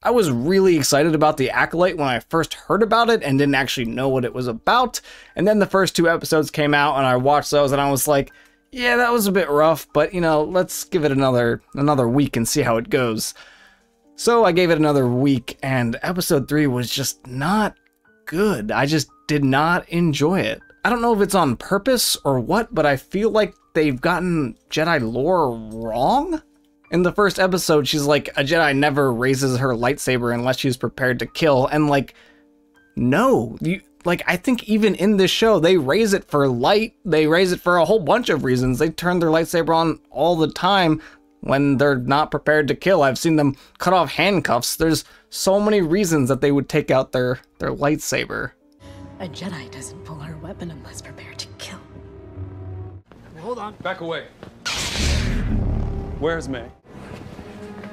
I was really excited about The Acolyte when I first heard about it and didn't actually know what it was about. And then the first two episodes came out and I watched those and I was like, yeah, that was a bit rough, but you know, let's give it another another week and see how it goes. So I gave it another week and episode 3 was just not good. I just did not enjoy it. I don't know if it's on purpose or what, but I feel like they've gotten Jedi lore wrong. In the first episode, she's like, a Jedi never raises her lightsaber unless she's prepared to kill. And like, no, you like I think even in this show they raise it for light, they raise it for a whole bunch of reasons. They turn their lightsaber on all the time when they're not prepared to kill. I've seen them cut off handcuffs. There's so many reasons that they would take out their their lightsaber. A Jedi doesn't pull her weapon unless prepared to kill. Hold on. Back away. Where's Mae?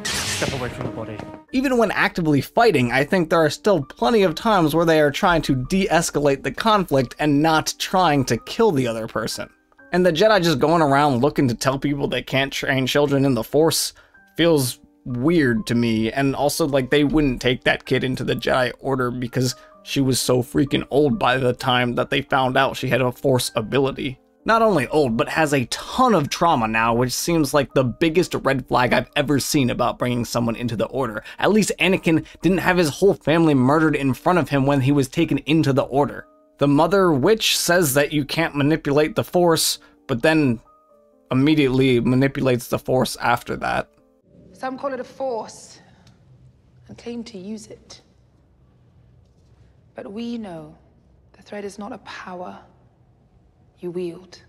Step away from the body. Even when actively fighting, I think there are still plenty of times where they are trying to de-escalate the conflict and not trying to kill the other person. And the Jedi just going around looking to tell people they can't train children in the Force feels weird to me. And also, like, they wouldn't take that kid into the Jedi Order because she was so freaking old by the time that they found out she had a Force ability not only old, but has a ton of trauma now, which seems like the biggest red flag I've ever seen about bringing someone into the Order. At least Anakin didn't have his whole family murdered in front of him when he was taken into the Order. The Mother Witch says that you can't manipulate the Force, but then immediately manipulates the Force after that. Some call it a force and claim to use it. But we know the threat is not a power you wield.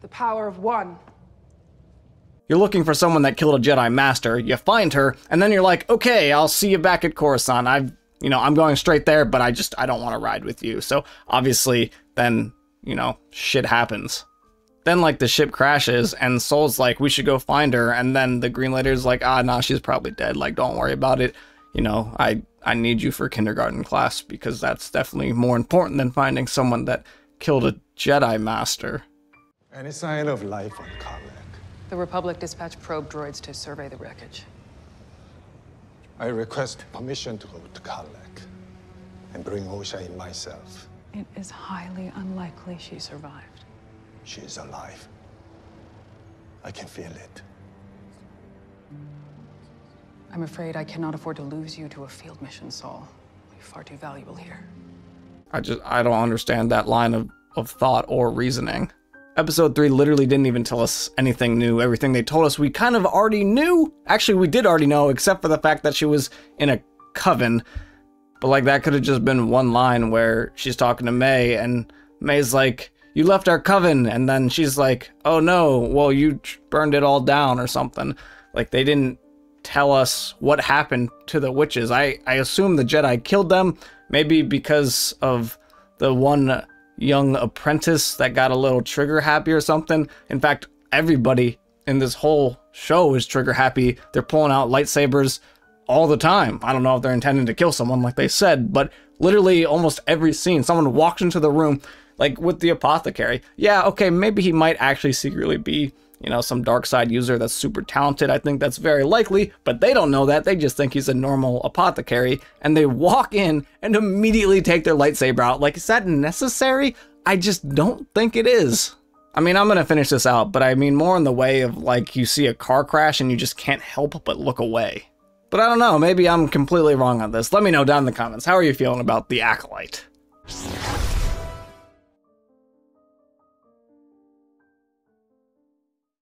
The power of one. You're looking for someone that killed a Jedi Master, you find her, and then you're like, okay, I'll see you back at Coruscant. I've, you know, I'm going straight there, but I just, I don't want to ride with you. So obviously, then, you know, shit happens. Then, like, the ship crashes, and Sol's like, we should go find her. And then the Green Leader's like, ah, nah, she's probably dead. Like, don't worry about it. You know, I, I need you for kindergarten class because that's definitely more important than finding someone that killed a Jedi Master. Any sign of life on Carlac? The Republic dispatched probe droids to survey the wreckage. I request permission to go to Carlac and bring Osha in myself. It is highly unlikely she survived. She is alive. I can feel it. I'm afraid I cannot afford to lose you to a field mission, Sol. You're far too valuable here. I just, I don't understand that line of, of thought or reasoning. Episode 3 literally didn't even tell us anything new. Everything they told us we kind of already knew. Actually, we did already know, except for the fact that she was in a coven. But like that could have just been one line where she's talking to Mae and Mae's like, you left our coven and then she's like oh no well you burned it all down or something. Like they didn't tell us what happened to the witches. I i assume the jedi killed them maybe because of the one young apprentice that got a little trigger happy or something. In fact everybody in this whole show is trigger happy. They're pulling out lightsabers all the time. I don't know if they're intending to kill someone like they said but literally almost every scene someone walks into the room like with the apothecary. Yeah, okay, maybe he might actually secretly be, you know, some dark side user that's super talented. I think that's very likely, but they don't know that. They just think he's a normal apothecary and they walk in and immediately take their lightsaber out. Like, is that necessary? I just don't think it is. I mean, I'm gonna finish this out, but I mean more in the way of like you see a car crash and you just can't help but look away. But I don't know, maybe I'm completely wrong on this. Let me know down in the comments. How are you feeling about The Acolyte?